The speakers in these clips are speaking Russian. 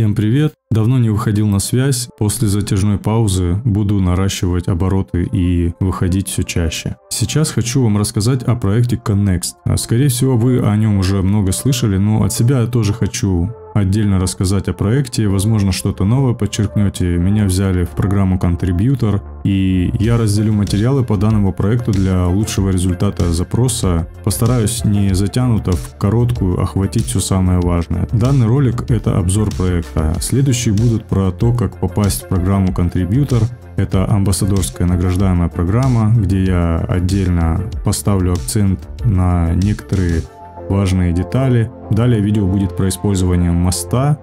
Всем привет! Давно не выходил на связь, после затяжной паузы буду наращивать обороты и выходить все чаще. Сейчас хочу вам рассказать о проекте Connext. Скорее всего вы о нем уже много слышали, но от себя я тоже хочу отдельно рассказать о проекте, возможно что-то новое подчеркнете. Меня взяли в программу Contributor, и я разделю материалы по данному проекту для лучшего результата запроса. Постараюсь не затянуто в короткую охватить все самое важное. Данный ролик это обзор проекта. Следующие будут про то, как попасть в программу Contributor. Это амбассадорская награждаемая программа, где я отдельно поставлю акцент на некоторые важные детали. Далее видео будет про использование моста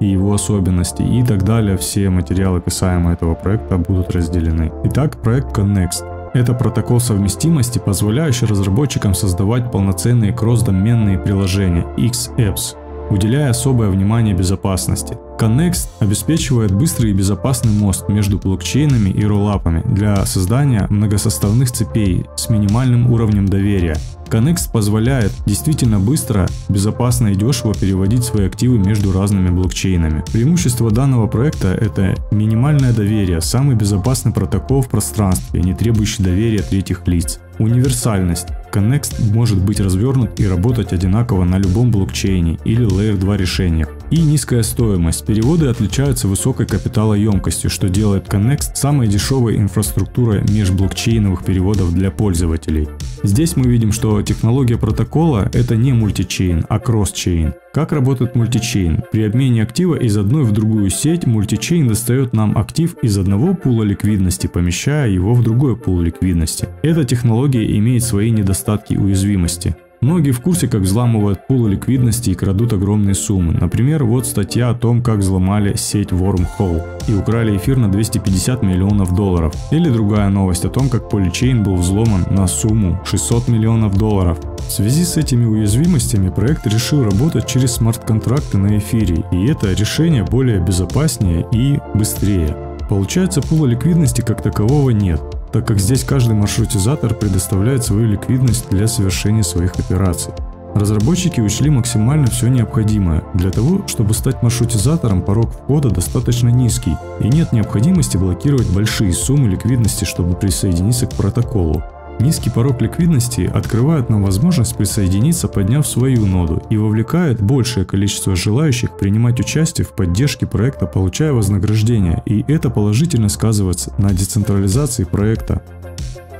и его особенности и так далее. Все материалы касаемо этого проекта будут разделены. Итак, проект Connext. Это протокол совместимости, позволяющий разработчикам создавать полноценные кросс-доменные приложения XApps, уделяя особое внимание безопасности. Connext обеспечивает быстрый и безопасный мост между блокчейнами и роллапами для создания многосоставных цепей с минимальным уровнем доверия, Connext позволяет действительно быстро, безопасно и дешево переводить свои активы между разными блокчейнами. Преимущество данного проекта – это минимальное доверие, самый безопасный протокол в пространстве, не требующий доверия третьих лиц. Универсальность. Connext может быть развернут и работать одинаково на любом блокчейне или Layer 2 решениях. И низкая стоимость. Переводы отличаются высокой капиталоемкостью, что делает Connext самой дешевой инфраструктурой межблокчейновых переводов для пользователей. Здесь мы видим, что технология протокола это не мультичейн, а кроссчейн. Как работает мультичейн? При обмене актива из одной в другую сеть мультичейн достает нам актив из одного пула ликвидности, помещая его в другой пул ликвидности. Эта технология имеет свои недостатки и уязвимости. Многие в курсе, как взламывают пулы ликвидности и крадут огромные суммы. Например, вот статья о том, как взломали сеть Wormhole и украли эфир на 250 миллионов долларов. Или другая новость о том, как Polychain был взломан на сумму 600 миллионов долларов. В связи с этими уязвимостями проект решил работать через смарт-контракты на эфире, и это решение более безопаснее и быстрее. Получается, пула ликвидности как такового нет, так как здесь каждый маршрутизатор предоставляет свою ликвидность для совершения своих операций. Разработчики учли максимально все необходимое. Для того, чтобы стать маршрутизатором, порог входа достаточно низкий, и нет необходимости блокировать большие суммы ликвидности, чтобы присоединиться к протоколу. Низкий порог ликвидности открывает нам возможность присоединиться, подняв свою ноду, и вовлекает большее количество желающих принимать участие в поддержке проекта, получая вознаграждение, и это положительно сказывается на децентрализации проекта.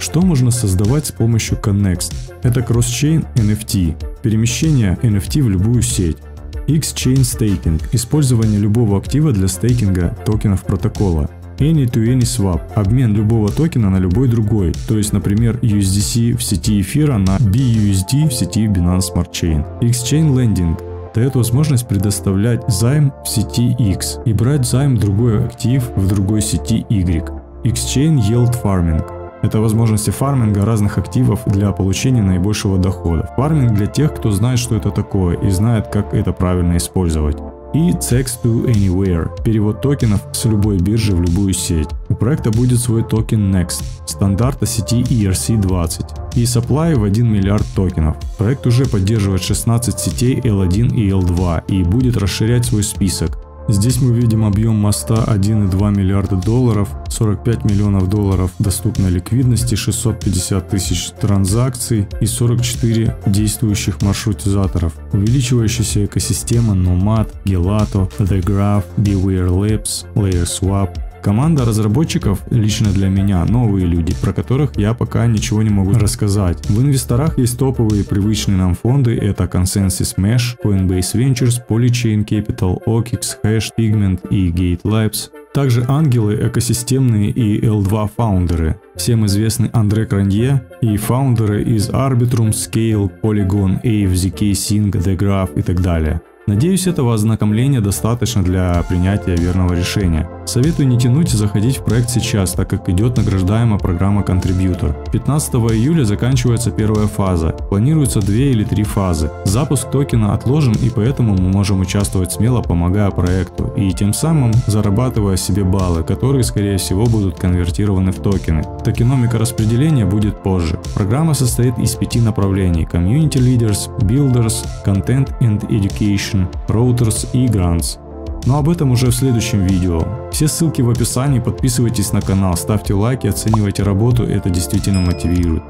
Что можно создавать с помощью Connext? Это кросс-чейн NFT, перемещение NFT в любую сеть. X-Chain Staking – использование любого актива для стейкинга токенов протокола. Any-to-any swap – обмен любого токена на любой другой, то есть, например, USDC в сети эфира на BUSD в сети Binance Smart Chain. Exchange Lending дает возможность предоставлять займ в сети X и брать займ другой актив в другой сети Y. Exchange Yield Farming это возможности фарминга разных активов для получения наибольшего дохода. Фарминг для тех, кто знает, что это такое и знает, как это правильно использовать и DEX to Anywhere – перевод токенов с любой биржи в любую сеть. У проекта будет свой токен Next, стандарта сети ERC-20 и supply в 1 миллиард токенов. Проект уже поддерживает 16 сетей L1 и L2 и будет расширять свой список. Здесь мы видим объем моста 1,2 миллиарда долларов, 45 миллионов долларов доступной ликвидности, 650 тысяч транзакций и 44 действующих маршрутизаторов. Увеличивающаяся экосистема Nomad, Gelato, The Graph, Beware Labs, LayerSwap, Команда разработчиков лично для меня новые люди, про которых я пока ничего не могу рассказать. В инвесторах есть топовые привычные нам фонды, это Consensus Mesh, Coinbase Ventures, Polychain Capital, OKX, Hash, Pigment и Gate Labs. Также ангелы, экосистемные и L2 фаундеры. Всем известны Андре Кранье и фаундеры из Arbitrum, Scale, Polygon, AFZK, Sync, The Graph и так далее. Надеюсь, этого ознакомления достаточно для принятия верного решения. Советую не тянуть и заходить в проект сейчас, так как идет награждаемая программа Contributor. 15 июля заканчивается первая фаза. Планируется 2 или 3 фазы. Запуск токена отложен и поэтому мы можем участвовать смело, помогая проекту и тем самым зарабатывая себе баллы, которые скорее всего будут конвертированы в токены. Токеномика распределения будет позже. Программа состоит из пяти направлений Community Leaders, Builders, Content and Education, Routers и Grants. Но об этом уже в следующем видео. Все ссылки в описании, подписывайтесь на канал, ставьте лайки, оценивайте работу, это действительно мотивирует.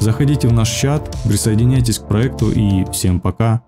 Заходите в наш чат, присоединяйтесь к проекту и всем пока.